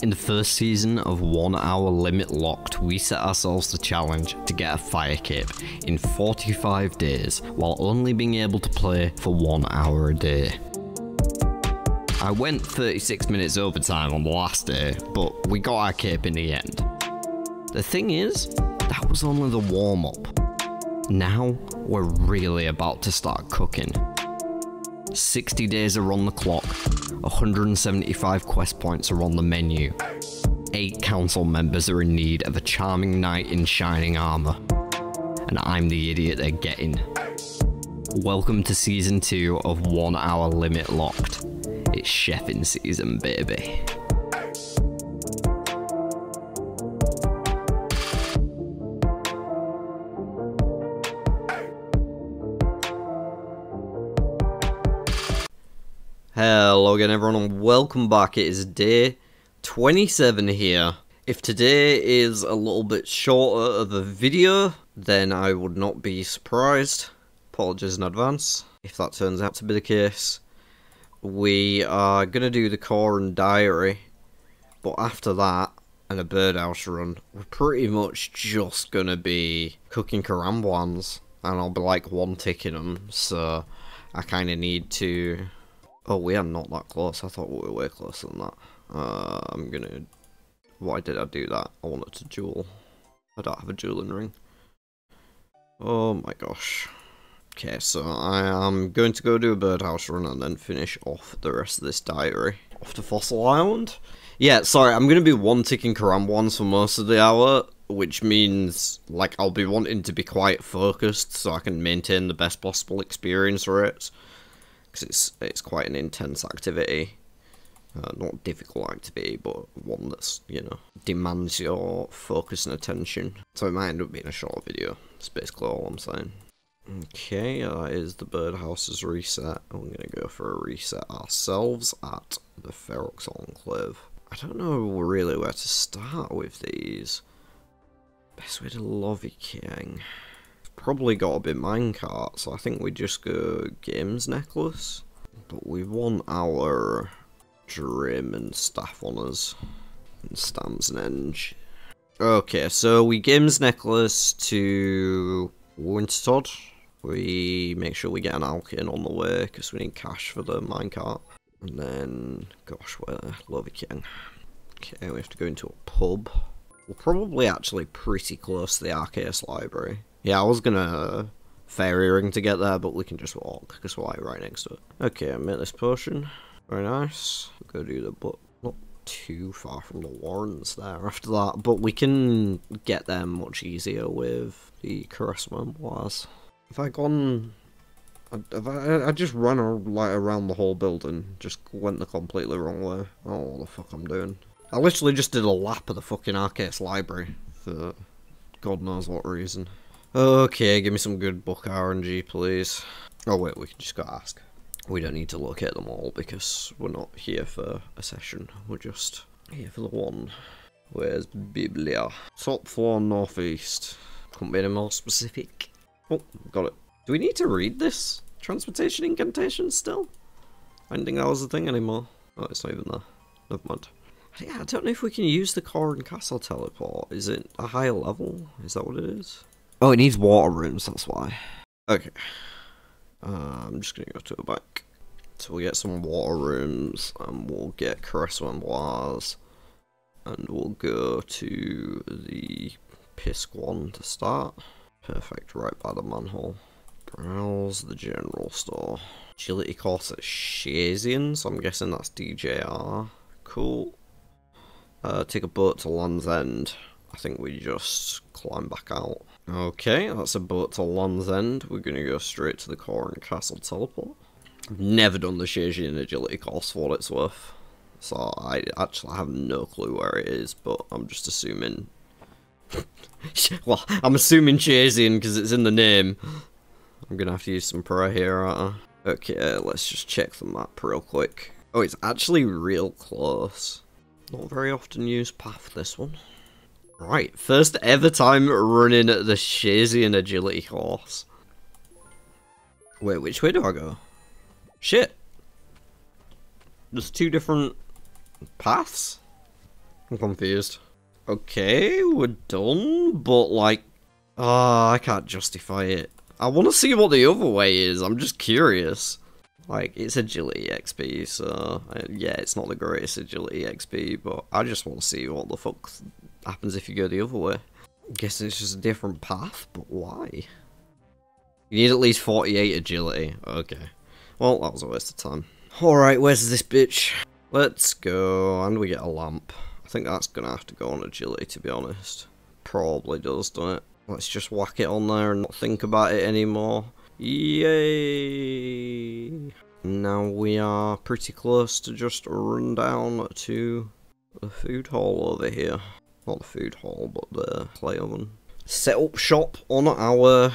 In the first season of One Hour Limit Locked, we set ourselves the challenge to get a fire cape in 45 days while only being able to play for one hour a day. I went 36 minutes overtime on the last day, but we got our cape in the end. The thing is, that was only the warm up. Now, we're really about to start cooking. 60 days are on the clock, 175 quest points are on the menu. 8 council members are in need of a charming knight in shining armour. And I'm the idiot they're getting. Welcome to season 2 of 1 Hour Limit Locked. It's chefing season, baby. Hello again everyone and welcome back. It is day 27 here. If today is a little bit shorter of a video, then I would not be surprised. Apologies in advance if that turns out to be the case. We are going to do the Kourend diary, but after that, and a birdhouse run, we're pretty much just going to be cooking karambwans, and I'll be like one ticking them, so I kind of need to Oh, we are not that close. I thought we were way closer than that. Uh, I'm gonna... Why did I do that? I wanted to duel. I don't have a dueling ring. Oh my gosh. Okay, so I am going to go do a birdhouse run and then finish off the rest of this diary. Off to Fossil Island? Yeah, sorry, I'm going to be one-ticking Karambwans for most of the hour, which means, like, I'll be wanting to be quite focused so I can maintain the best possible experience rates because it's it's quite an intense activity. Uh, not difficult activity, but one that's you know demands your focus and attention. So it might end up being a short video. That's basically all I'm saying. Okay, that is the birdhouse's reset. I'm gonna go for a reset ourselves at the Ferox Enclave. I don't know really where to start with these. Best way to Lovakengj probably got a bit minecart, so I think we just go games necklace. But we want our Dramen staff on us. And stamps and eng. Okay, so we games necklace to Wintertodt. We make sure we get an Alkin on the way, because we need cash for the minecart. And then, gosh, where? Lovakengj. Okay, we have to go into a pub. We're probably actually pretty close to the Arceuus library. Yeah, I was gonna uh, fairy ring to get there, but we can just walk, because we're like right next to it. Okay, I made this potion. Very nice. Go do the book. Not too far from the Warrens there after that, but we can get there much easier with the Kharedst's memoirs. Have I gone... Have I, I just run like around the whole building, just went the completely wrong way. Oh, what the fuck I'm doing. I literally just did a lap of the fucking Arceuus library for God knows what reason. Okay, give me some good book RNG, please. Oh wait, we can just go ask. We don't need to locate them all because we're not here for a session. We're just here for the one. Where's Biblia? Top floor northeast. Couldn't be any more specific. Oh, got it. Do we need to read this? Transportation incantation still? I didn't think that was a thing anymore. Oh, it's not even there. Never mind. Yeah, I don't know if we can use the Kourend Castle teleport. Is it a higher level? Is that what it is? Oh, it needs water runes, that's why. Okay. Uh, I'm just gonna go to the back. So we'll get some water runes, and we'll get Kharedst's memoirs, and we'll go to the Pisc to start. Perfect, right by the manhole. Browse the general store. Agility course at Shayzien, so I'm guessing that's DJR. Cool. Uh, take a boat to Land's End. I think we just climb back out. Okay, that's a boat to Land's End. We're going to go straight to the Kourend Castle teleport. Never done the Shayzien agility course for what it's worth. So I actually have no clue where it is, but I'm just assuming... well, I'm assuming Shayzien because it's in the name. I'm going to have to use some prayer here, aren't I? Okay, uh, let's just check the map real quick. Oh, it's actually real close. Not very often used path, this one. Right, first ever time running the Shayzien agility course. Wait, which way do I go? Shit. There's two different paths? I'm confused. Okay, we're done, but like, ah, I can't justify it. I want to see what the other way is. I'm just curious. Like, it's agility XP, so uh, yeah, it's not the greatest agility XP, but I just want to see what the fuck happens if you go the other way. I guess it's just a different path, but why? You need at least 48 agility. Okay. Well, that was a waste of time. Alright, where's this bitch? Let's go, and we get a lamp. I think that's gonna have to go on agility, to be honest. Probably does, doesn't it? Let's just whack it on there and not think about it anymore. Yay! Now we are pretty close to just run down to the food hall over here. Not the food hall, but the play oven. Set up shop on our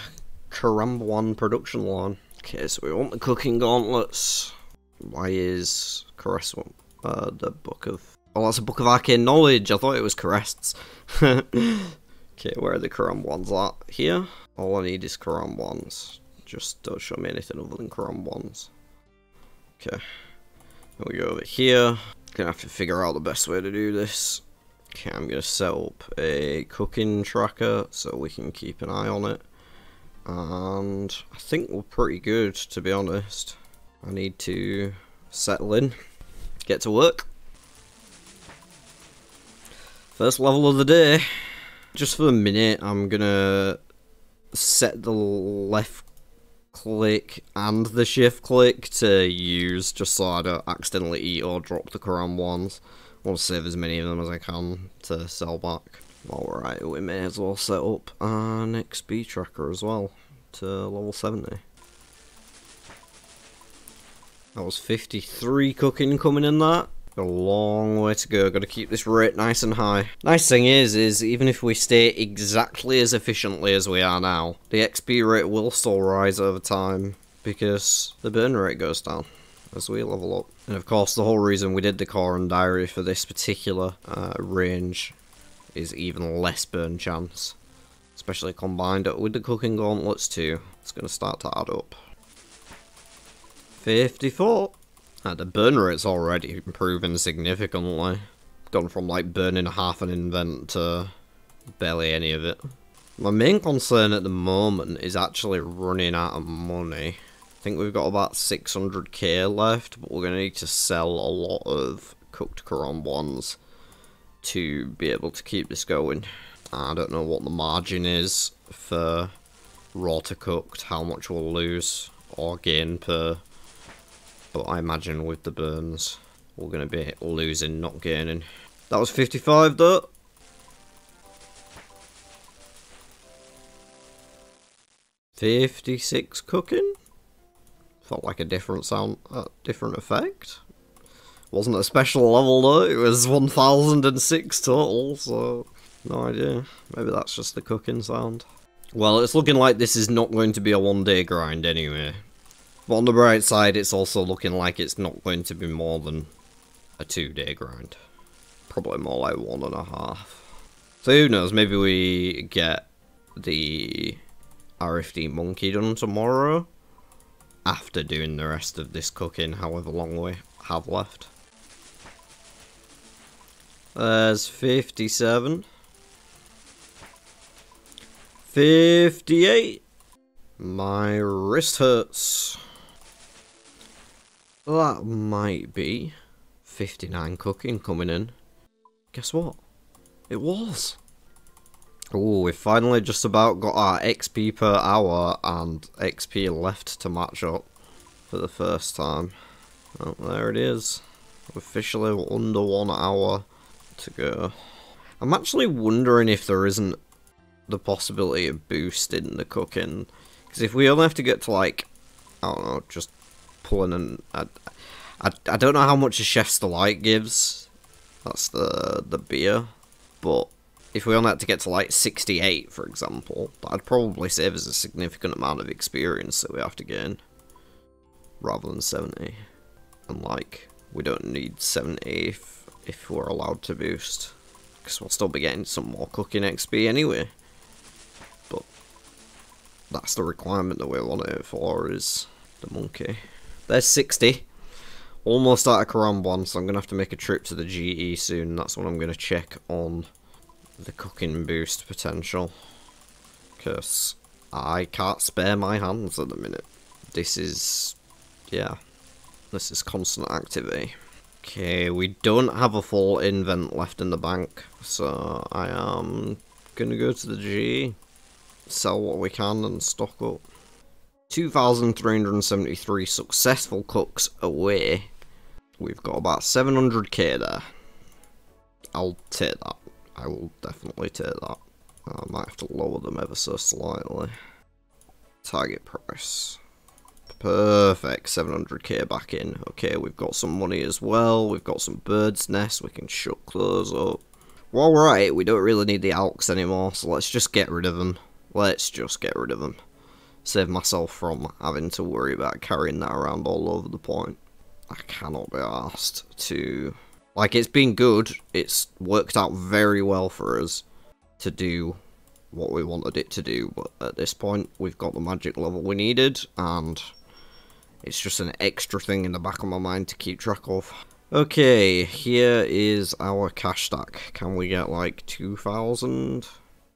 Karambwan production line. Okay, so we want the cooking gauntlets. Why is Caress uh, the book of... Oh, that's a book of arcane knowledge. I thought it was Caress's. okay, where are the Karambwans at? Here? All I need is Karambwans. Just don't show me anything other than Karambwans. Okay. We go over here. Gonna have to figure out the best way to do this. Okay, I'm gonna set up a cooking tracker so we can keep an eye on it. And I think we're pretty good, to be honest. I need to settle in, get to work. First level of the day. Just for a minute, I'm gonna set the left click and the shift click to use just so I don't accidentally eat or drop the Karambwans. I to save as many of them as I can to sell back. Alright, we may as well set up an XP tracker as well to level 70. That was 53 cooking coming in that. Got a long way to go, gotta keep this rate nice and high. Nice thing is, is even if we stay exactly as efficiently as we are now, the XP rate will still rise over time, because the burn rate goes down as we level up. And of course, the whole reason we did the Kourend Diary for this particular uh, range is even less burn chance. Especially combined with the cooking gauntlets too. It's going to start to add up. 54. Ah, the burn rate's already improving significantly. Gone from like burning half an invent to barely any of it. My main concern at the moment is actually running out of money. I think we've got about 600k left, but we're going to need to sell a lot of cooked Karambwans to be able to keep this going. I don't know what the margin is for raw to cooked, how much we'll lose or gain per. But I imagine with the burns, we're going to be losing, not gaining. That was 55 though. Fifty-six cooking. Felt like a different sound, uh, different effect. Wasn't a special level though. It was one thousand and six total. So no idea. Maybe that's just the cooking sound. Well, it's looking like this is not going to be a one day grind anyway. But on the bright side, it's also looking like it's not going to be more than a two day grind. Probably more like one and a half. So who knows, maybe we get the RFD monkey done tomorrow after doing the rest of this cooking, however long we have left. There's 57. 58. My wrist hurts. That might be 59 cooking coming in. Guess what? It was. Oh, we finally just about got our XP per hour and XP left to match up for the first time. Oh, there it is. Officially under one hour to go. I'm actually wondering if there isn't the possibility of boosting the cooking. Because if we only have to get to like, I don't know, just pulling an... I, I, I don't know how much a Chef's Delight gives. That's the, the beer. But if we only had to get to like 68, for example, that'd probably save us a significant amount of experience that we have to gain. Rather than 70. And like, we don't need 70 if, if we're allowed to boost. Because we'll still be getting some more cooking XP anyway But that's the requirement that we want it for is the monkey. There's 60. almost out of Karambwan, so I'm going to have to make a trip to the GE soon. That's what I'm going to check on the cooking boost potential. Because I can't spare my hands at the minute. This is... yeah. This is constant activity. Okay, we don't have a full invent left in the bank, so I am gonna go to the G, sell what we can and stock up. 2,373 successful cooks away. We've got about 700k there. I'll take that. I will definitely take that. I might have to lower them ever so slightly. Target price. Perfect, 700k back in. Okay, we've got some money as well. We've got some bird's nests. We can shuck those up. Well, right, we don't really need the Alks anymore, so let's just get rid of them. Let's just get rid of them. Save myself from having to worry about carrying that around all over the point. I cannot be asked to... Like, it's been good. It's worked out very well for us to do what we wanted it to do, but at this point, we've got the magic level we needed, and it's just an extra thing in the back of my mind to keep track of. Okay, here is our cash stack. Can we get like 2,000?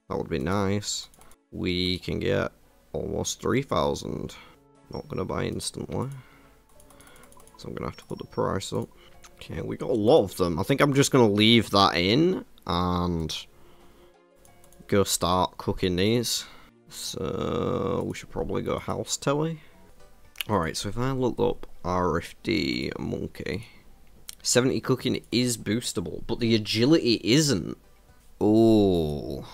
That would be nice. We can get almost 3,000. Not going to buy instantly. So I'm going to have to put the price up. Okay, we got a lot of them. I think I'm just going to leave that in and go start cooking these. So we should probably go house telly. Alright, so if I look up RFD monkey, 70 cooking is boostable, but the agility isn't. Oh,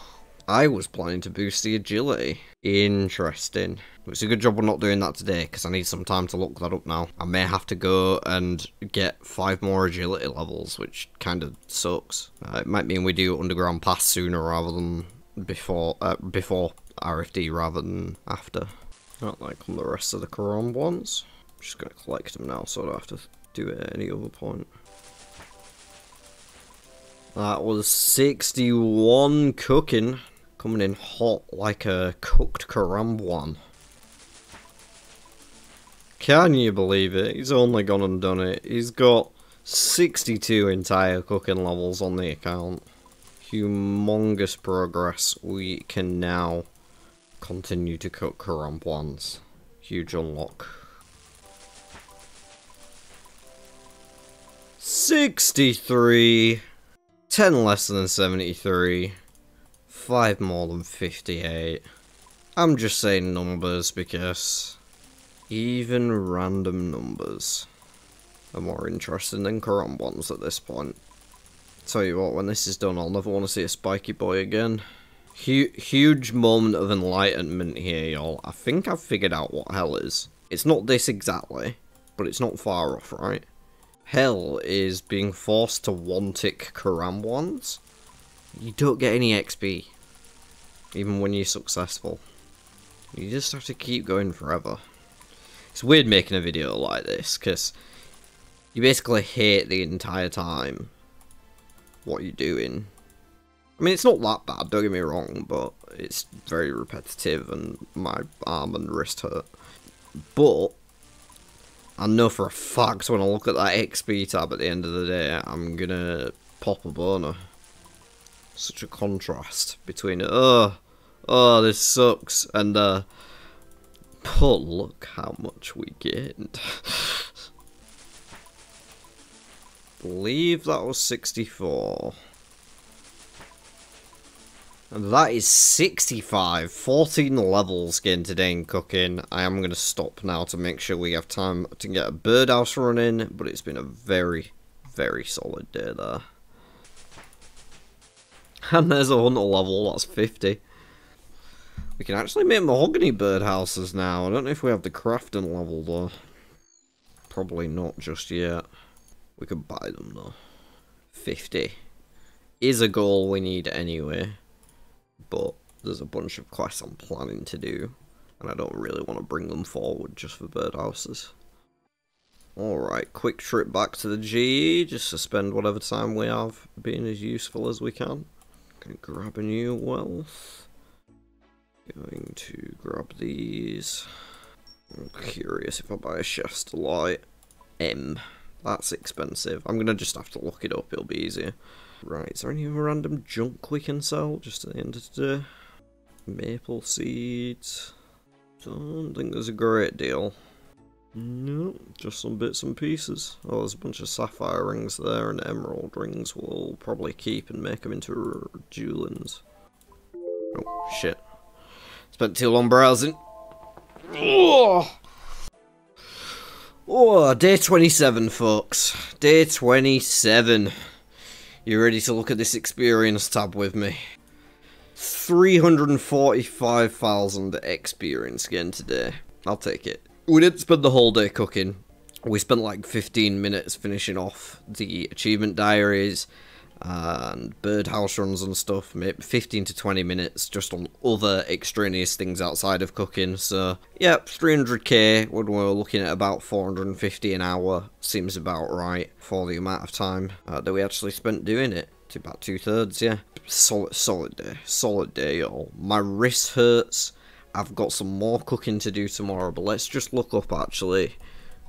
I was planning to boost the agility. Interesting. It's a good job we're not doing that today, because I need some time to look that up now. I may have to go and get five more agility levels, which kind of sucks. Uh, it might mean we do Underground Pass sooner rather than before, uh, before RFD rather than after. Not like on the rest of the Karambwans. I'm just going to collect them now so I don't have to do it at any other point. That was 61 cooking. Coming in hot like a cooked Karambwan. Can you believe it? He's only gone and done it. He's got 62 entire cooking levels on the account. Humongous progress. We can now continue to cook Karambwans. Huge unlock. 63. 10 less than 73. 5 more than 58. I'm just saying numbers because even random numbers are more interesting than Karambwans at this point. Tell you what, when this is done, I'll never want to see a spiky boy again. Hu huge moment of enlightenment here, y'all. I think I've figured out what hell is. It's not this exactly, but it's not far off, right? Hell is being forced to one-tick Karambwans. You don't get any XP, even when you're successful. You just have to keep going forever. It's weird making a video like this, because you basically hate the entire time what you're doing I mean, it's not that bad, don't get me wrong, but it's very repetitive and my arm and wrist hurt. But, I know for a fact when I look at that XP tab at the end of the day, I'm gonna pop a boner. Such a contrast between, oh, oh, this sucks, and, uh, but look how much we gained. believe that was 64. And that is 65. 14 levels getting today in cooking. I am going to stop now to make sure we have time to get a birdhouse running. But it's been a very, very solid day there. And there's a hunter level, that's 50. We can actually make mahogany birdhouses now. I don't know if we have the crafting level though. Probably not just yet. We could buy them though. 50 is a goal we need anyway but there's a bunch of quests I'm planning to do, and I don't really want to bring them forward just for birdhouses. Alright, quick trip back to the GE, just to spend whatever time we have being as useful as we can. Gonna grab a new wealth. Going to grab these. I'm curious if I buy a chef's delight. M. That's expensive. I'm gonna just have to look it up, it'll be easier. Right, is there any other random junk we can sell just at the end of the day? Maple seeds. Don't think there's a great deal. No, just some bits and pieces. Oh, there's a bunch of sapphire rings there and emerald rings we'll probably keep and make them into Julins. Oh, shit. Spent too long browsing. Oh! day 27, folks. Day 27. You ready to look at this experience tab with me? 345,000 experience again today. I'll take it. We didn't spend the whole day cooking. We spent like 15 minutes finishing off the achievement diaries and birdhouse runs and stuff. Maybe 15 to 20 minutes just on other extraneous things outside of cooking. So, yep, 300k when we're looking at about 450 an hour seems about right for the amount of time uh, that we actually spent doing it. To about two thirds, yeah. Solid, solid day. Solid day, y'all. My wrist hurts. I've got some more cooking to do tomorrow, but let's just look up actually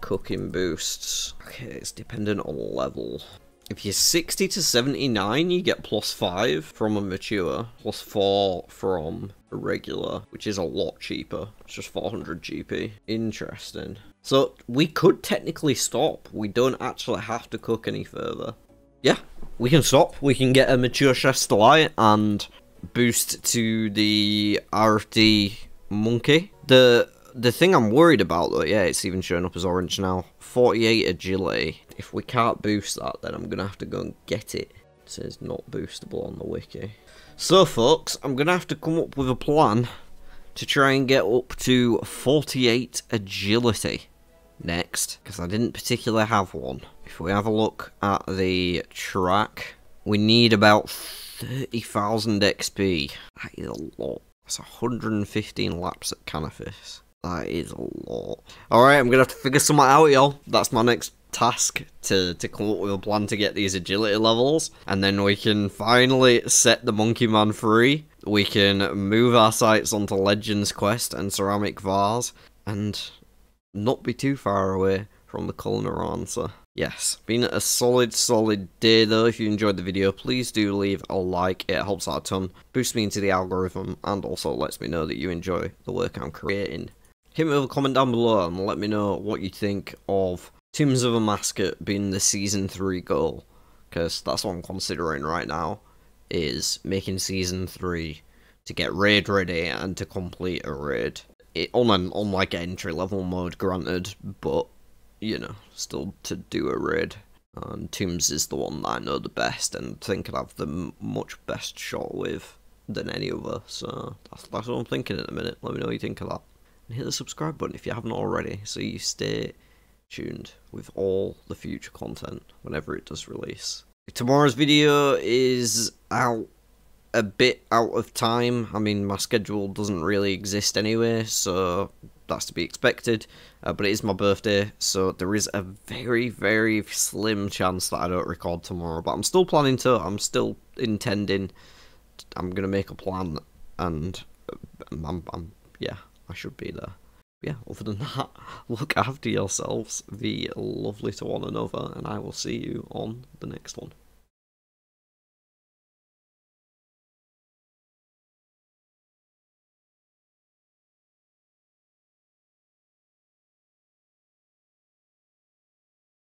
cooking boosts. Okay, it's dependent on level. If you're 60 to 79, you get plus 5 from a mature, plus 4 from a regular, which is a lot cheaper. It's just 400 GP. Interesting. So, we could technically stop. We don't actually have to cook any further. Yeah, we can stop. We can get a mature chef's delight and boost to the RFD monkey. The the thing I'm worried about though, yeah, it's even showing up as orange now. 48 agility. If we can't boost that, then I'm gonna have to go and get it. It says not boostable on the wiki. So folks, I'm gonna have to come up with a plan to try and get up to 48 agility next, because I didn't particularly have one. If we have a look at the track, we need about 30,000 XP. That is a lot. That's 115 laps at Canifis. That is a lot. Alright, I'm gonna have to figure something out, y'all. That's my next task to, to come up with a plan to get these agility levels. And then we can finally set the Monkey Man free. We can move our sights onto Legends Quest and Ceramic Vase. And not be too far away from the Culinaromancer. Yes, been a solid, solid day though. If you enjoyed the video, please do leave a like. It helps out a ton, boosts me into the algorithm, and also lets me know that you enjoy the work I'm creating. Hit me with a comment down below and let me know what you think of Tombs of Amascut being the Season 3 goal. Because that's what I'm considering right now, is making Season 3 to get raid ready and to complete a raid. It, on an on like entry level mode, granted, but you know, still to do a raid. And Tombs is the one that I know the best and think I'd have the much best shot with than any other. So that's, that's what I'm thinking at the minute. Let me know what you think of that. And hit the subscribe button if you haven't already so you stay tuned with all the future content whenever it does release. Tomorrow's video is out a bit out of time. I mean, my schedule doesn't really exist anyway, so that's to be expected. Uh, but it is my birthday, so there is a very, very slim chance that I don't record tomorrow. But I'm still planning to. I'm still intending. I'm gonna make a plan, and uh, I'm, I'm yeah, I should be there. yeah, other than that, look after yourselves, be lovely to one another, and I will see you on the next one.